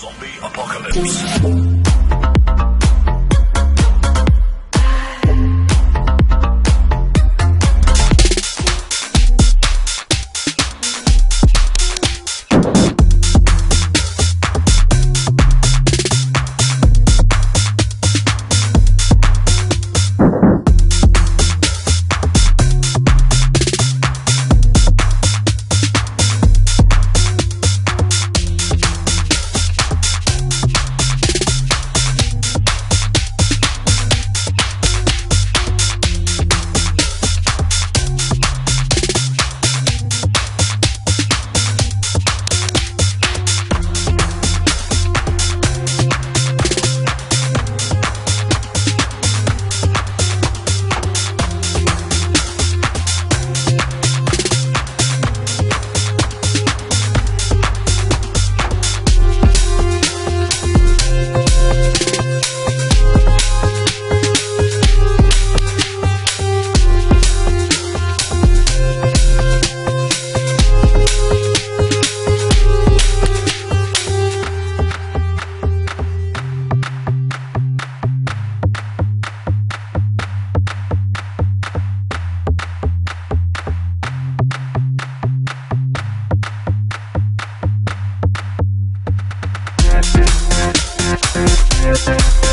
Zombie apocalypse. Thank